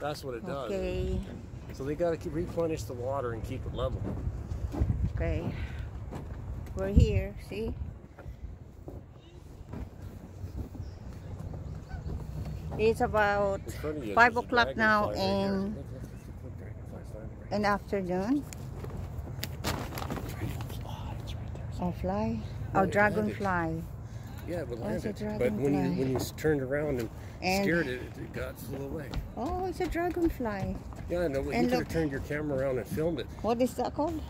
That's what it does. Okay. So they got to replenish the water and keep it level. Okay. We're here, see? It's about you, five o'clock now dragonfly right here. in in the afternoon. Oh, it's right there. Fly. Oh, it dragonfly. Yeah, but Oh, landed. But when you when you turned around and, And- scared it, it got flew away. Oh, it's a dragonfly. Yeah, I know. But you could have turned your camera around and filmed it. What is that called?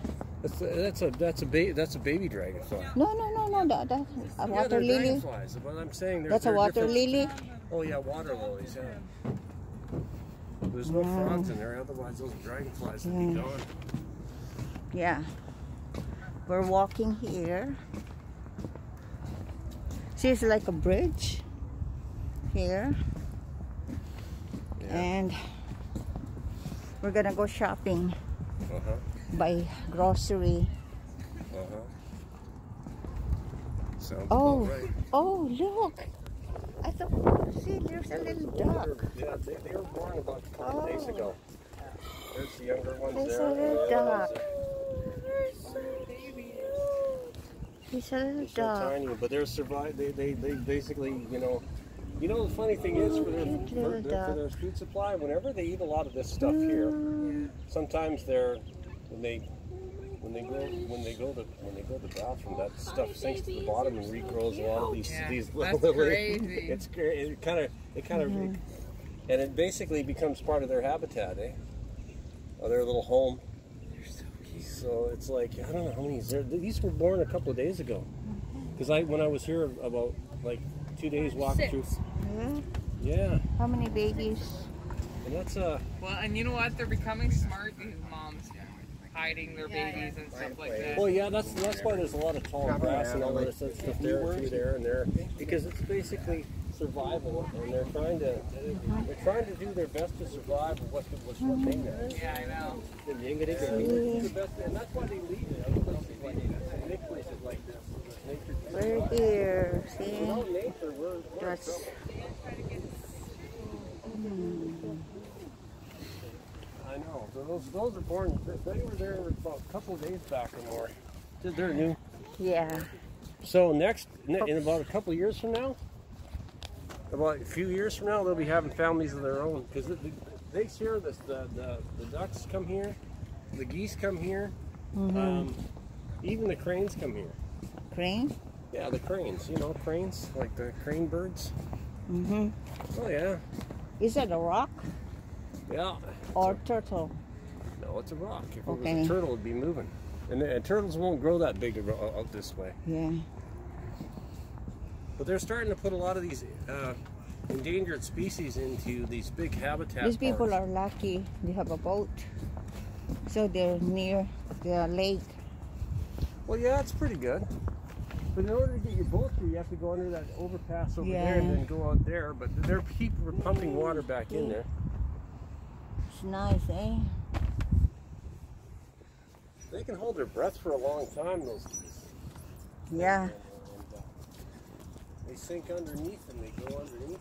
That's a, that's a that's a ba- that's a baby dragonfly. No, no, no, no. That, that's a yeah, water lily. dragonflies. But I'm saying they're, That's a water different- lily. Oh yeah, water lilies. Yeah. There's no Wow. frogs in there, otherwise those dragonflies would be gone. Yeah. We're walking here. See, it's like a bridge here. Yeah. And we're gonna go shopping, Uh huh. buy grocery. Uh huh. Sounds Oh, right. oh, look! I thought, see, there's a little duck. Yeah, they, they were born about a couple days Oh. ago. There's the younger ones There's there. a little duck. ones He's a little They're so duck. tiny, but they're survive. They, they, they basically, you know, you know the funny thing is for their, for, their, for their food supply, whenever they eat a lot of this stuff here, sometimes they're when they when they go when they go to when they go to the bathroom, that stuff sinks to the bottom and regrows a lot of these Yeah, these that's little. crazy. It's great. It kind of it kind of Mm-hmm. and it basically becomes part of their habitat, eh? Or their little home. So it's like I don't know how many. There, these were born a couple of days ago. Because I when I was here about like two days walking Six. through. Yeah. Yeah, How many babies? and that's uh Well, and you know what? They're becoming smart. These moms hiding their babies and stuff like that. well yeah that's that's why there's a lot of tall grass and all that stuff there through there and there because it's basically survival and they're trying to they're trying to do their best to survive with what what's what they know. Yeah, I know. And they gotta do their best, and that's why they leave it. Other places like this, make places like this. Nature. We're here. See? Without nature, we're, we're That's trouble. I know. So Those those are born. They were there about a couple of days back or more. They're new. yeah. So next, in about a couple of years from now, about a few years from now, they'll be having families of their own because they share this. The, the the ducks come here, the geese come here, um, even the cranes come here. Crane. Yeah, the cranes. You know, cranes like the crane birds. Mm-hmm. Oh yeah, Is that a rock yeah. or turtle? No, it's a rock. If it was a turtle, it'd be moving. And, and turtles won't grow that big aro- out this way. Yeah. But they're starting to put a lot of these uh, endangered species into these big habitats. These people parks. are lucky. They have a boat. So they're near the lake. Well, yeah, it's pretty good. But in order to get your boat through, you have to go under that overpass over there and then go out there. But they're people are pumping water back in there. It's nice, eh? They can hold their breath for a long time. Those. Yeah. They sink underneath and they go underneath.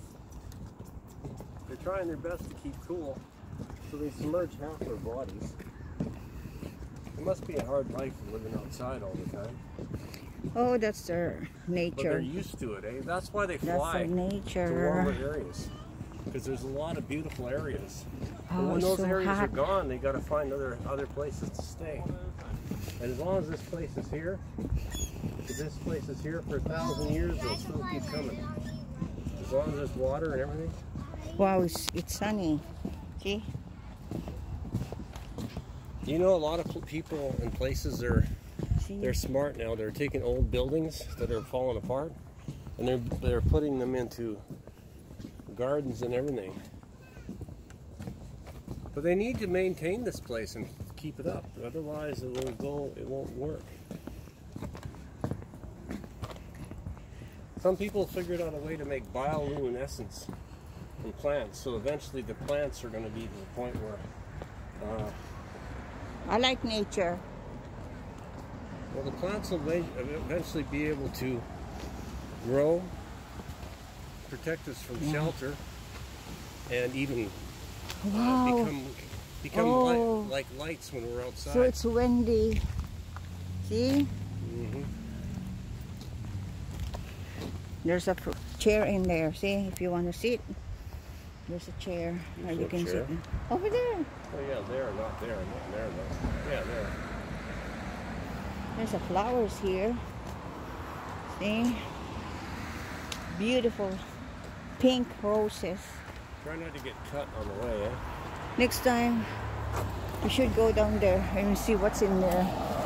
They're trying their best to keep cool, so they submerge half their bodies. It must be a hard life living outside all the time. Oh, that's their nature. But they're used to it, eh? That's why they That's fly their to warmer nature. areas. Because there's a lot of beautiful areas. But Oh, when those so areas are gone, they got to find other other places to stay. And as long as this place is here, if this place is here for a thousand years, they'll still keep coming. As long as there's water and everything. Wow, it's, it's sunny. See? You know, a lot of people and places are See? they're smart now. They're taking old buildings that are falling apart, and they're they're putting them into gardens and everything. But they need to maintain this place and keep it up. Otherwise, it will go. It won't work. Some people figured out a way to make bioluminescence from plants. So eventually, the plants are going to be to the point where. Uh, I like nature. Well, the plants will eventually be able to grow, protect us from shelter, and even uh, become become Oh. li- like lights when we're outside. So it's windy. See? Mhm. There's a chair in there. See, if you want to sit, there's a chair where you can chair? sit. Over there. Oh yeah, there, not there, not there though. Yeah, there. There's a flowers here. See? Beautiful pink roses. Try not to get cut on the way, eh? Next time, we should go down there and see what's in there.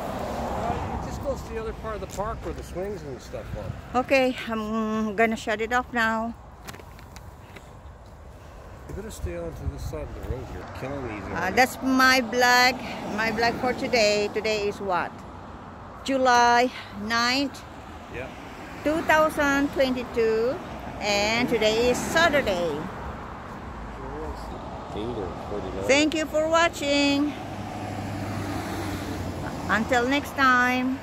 To the other part of the park where the swings and stuff are. Okay, I'm gonna shut it off now. You better stay onto this side of the road here. Killing these. Uh, that's my vlog. My vlog for today. Today is what? July 9th, Yeah. 2022. And today is Saturday. Eight or forty-nine. Thank you for watching. Until next time.